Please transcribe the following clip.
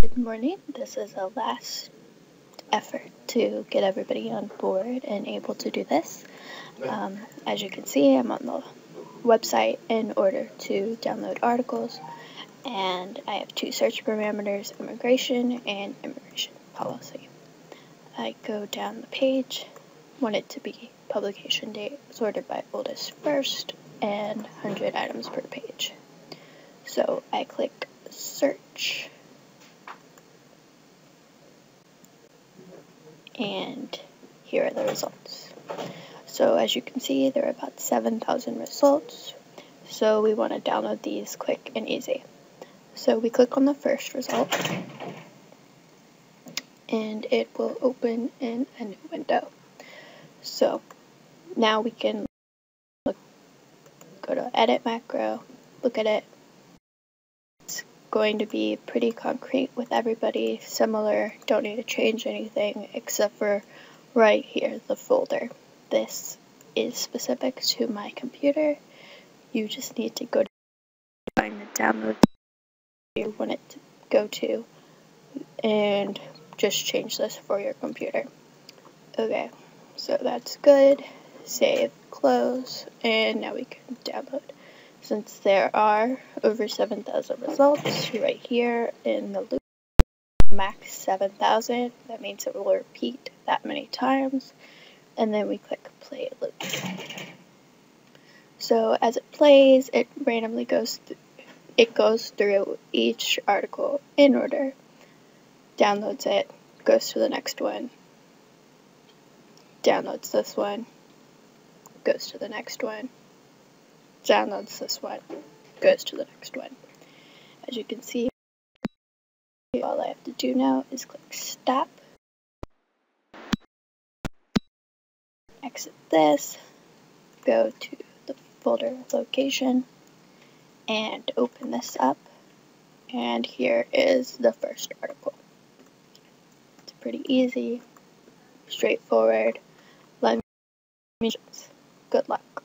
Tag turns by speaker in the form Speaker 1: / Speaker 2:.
Speaker 1: Good morning. This is a last effort to get everybody on board and able to do this. Um, as you can see, I'm on the website in order to download articles, and I have two search parameters immigration and immigration policy. I go down the page, want it to be publication date sorted by oldest first and 100 items per page. So I click search and here are the results. So as you can see, there are about 7,000 results. So we want to download these quick and easy. So we click on the first result and it will open in a new window. So now we can look, go to edit macro, look at it. Going to be pretty concrete with everybody, similar, don't need to change anything except for right here, the folder. This is specific to my computer. You just need to go to find the download you want it to go to and just change this for your computer. Okay, so that's good. Save, close, and now we can download. Since there are over 7,000 results right here in the loop, max 7,000, that means it will repeat that many times, and then we click play loop. So as it plays, it randomly goes th it goes through each article in order, downloads it, goes to the next one, downloads this one, goes to the next one, downloads this one, goes to the next one. As you can see, all I have to do now is click stop, exit this, go to the folder location, and open this up. And here is the first article. It's pretty easy, straightforward. Let me just Good luck.